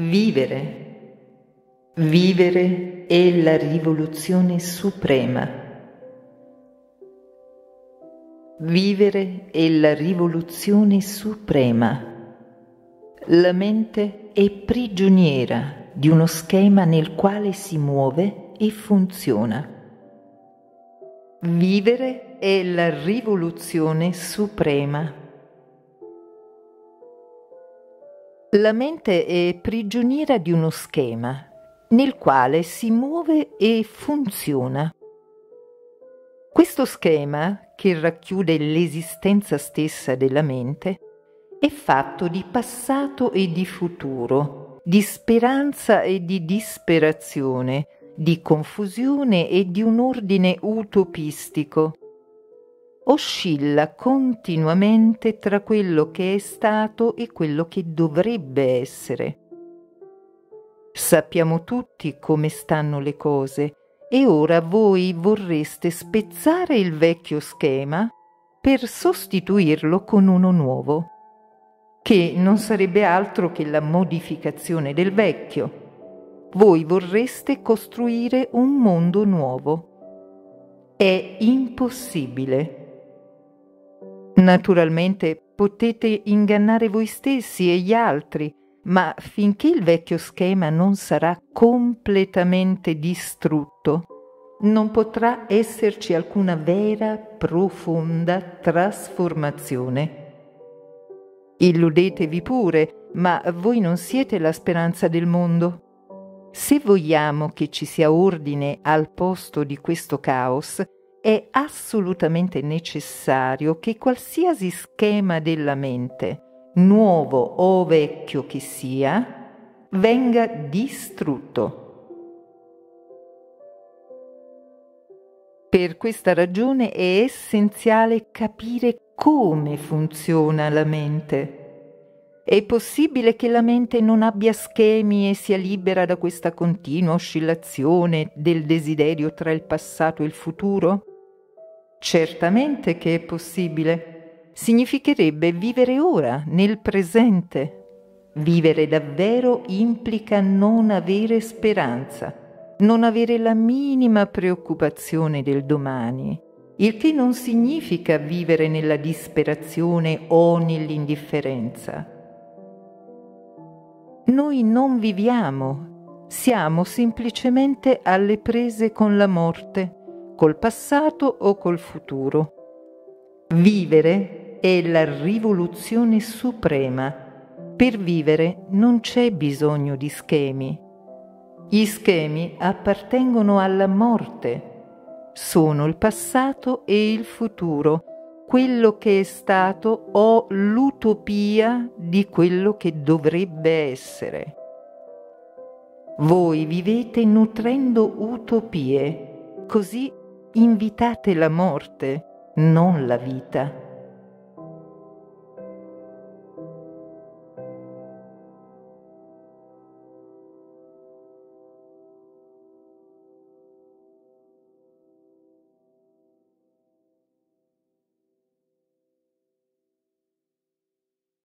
Vivere. Vivere è la rivoluzione suprema. Vivere è la rivoluzione suprema. La mente è prigioniera di uno schema nel quale si muove e funziona. Vivere è la rivoluzione suprema. La mente è prigioniera di uno schema nel quale si muove e funziona. Questo schema, che racchiude l'esistenza stessa della mente, è fatto di passato e di futuro, di speranza e di disperazione, di confusione e di un ordine utopistico oscilla continuamente tra quello che è stato e quello che dovrebbe essere. Sappiamo tutti come stanno le cose e ora voi vorreste spezzare il vecchio schema per sostituirlo con uno nuovo, che non sarebbe altro che la modificazione del vecchio. Voi vorreste costruire un mondo nuovo. È impossibile. Naturalmente potete ingannare voi stessi e gli altri, ma finché il vecchio schema non sarà completamente distrutto, non potrà esserci alcuna vera, profonda trasformazione. Illudetevi pure, ma voi non siete la speranza del mondo. Se vogliamo che ci sia ordine al posto di questo caos, è assolutamente necessario che qualsiasi schema della mente, nuovo o vecchio che sia, venga distrutto. Per questa ragione è essenziale capire come funziona la mente. È possibile che la mente non abbia schemi e sia libera da questa continua oscillazione del desiderio tra il passato e il futuro? Certamente che è possibile. Significherebbe vivere ora, nel presente. Vivere davvero implica non avere speranza, non avere la minima preoccupazione del domani, il che non significa vivere nella disperazione o nell'indifferenza. Noi non viviamo, siamo semplicemente alle prese con la morte col passato o col futuro. Vivere è la rivoluzione suprema. Per vivere non c'è bisogno di schemi. Gli schemi appartengono alla morte. Sono il passato e il futuro, quello che è stato o l'utopia di quello che dovrebbe essere. Voi vivete nutrendo utopie, così invitate la morte, non la vita.